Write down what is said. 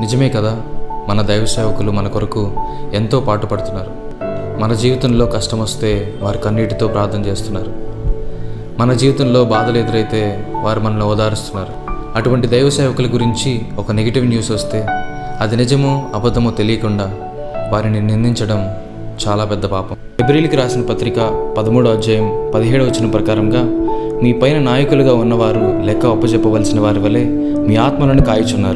నిజమే కదా మన దైవ సేవకులు మన కొరకు ఎంతో పాటుపడుతున్నారు. మన జీవితంలో కష్టం వస్తే వారు కన్నీటితో ప్రార్థన చేస్తున్నారు. మన జీవితంలో బాధలు ఎదురైతే వారు మనల్ని ఓదారుస్తున్నారు. అటువంటి దైవ సేవకుల గురించి ఒక నెగిటివ్ న్యూస్ వస్తే అది నిజమో అబద్ధమో తెలియకుండా వారిని నిందించడం చాలా పెద్ద పాపం. ఫిబ్రిలికి రాసిన పత్రిక పదమూడో అధ్యాయం పదిహేడవ వచ్చిన ప్రకారంగా మీ పైన నాయకులుగా ఉన్నవారు లెక్క ఒప్పజెప్పవలసిన వారి వలె మీ ఆత్మలను కాయచున్నారు.